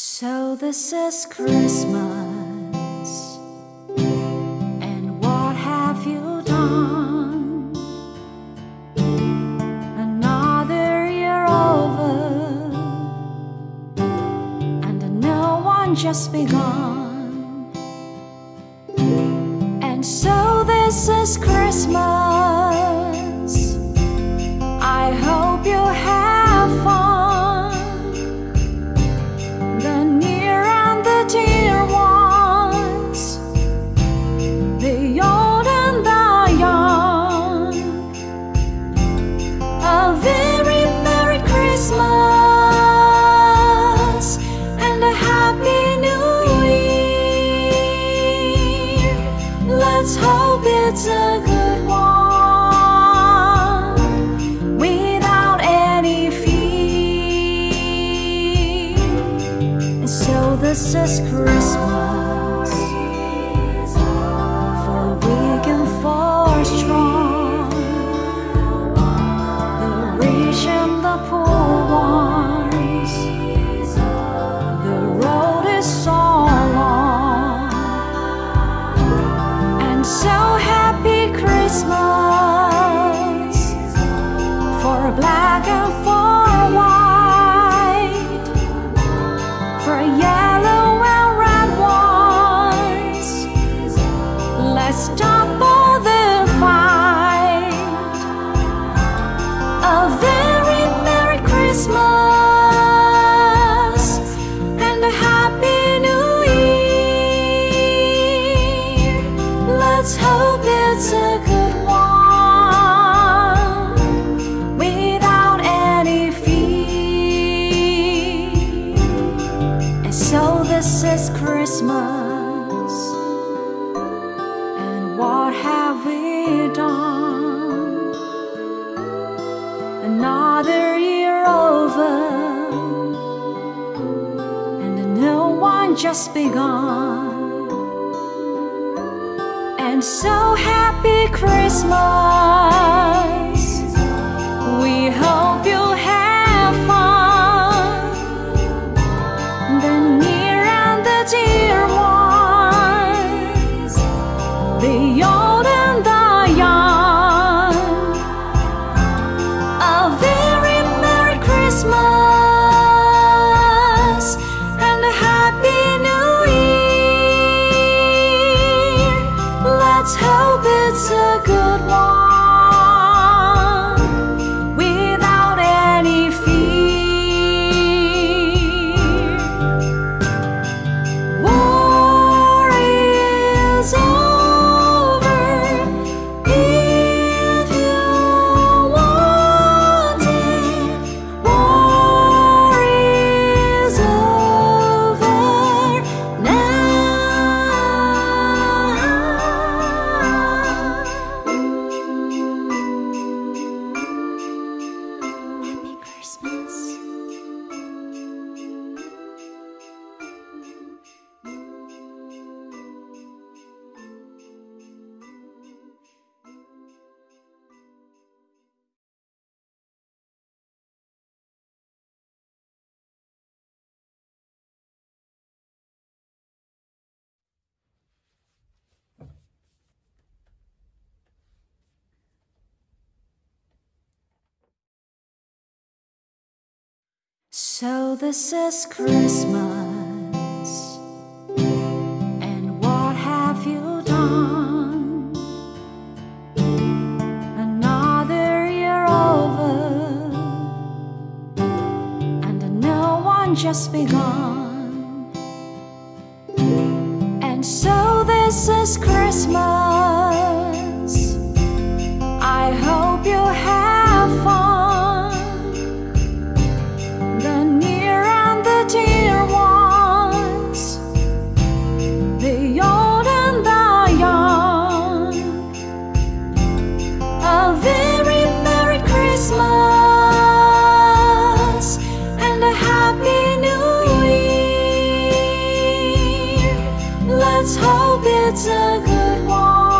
So this is Christmas. And what have you done? Another year over. And no one just begun. And so this is Christmas. just begun. And so happy Christmas. So this is Christmas. And what have you done? Another year over. And no one just begun. And so this is Christmas. Let's hope it's a good one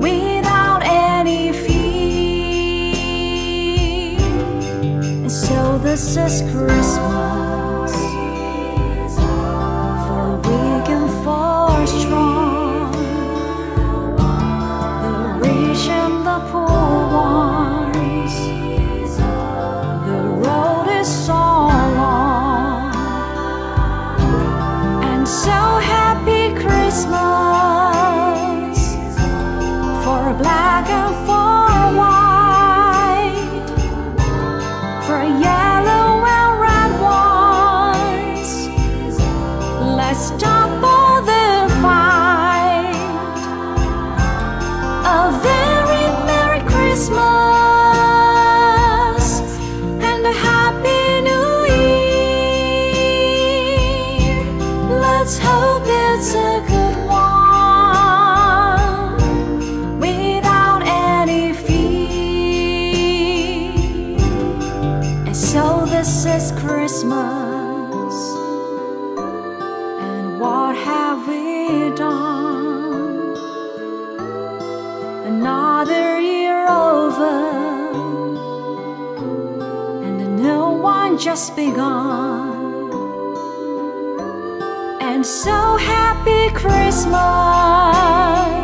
without any fear. And so this is Christmas. Just begun. And so happy Christmas.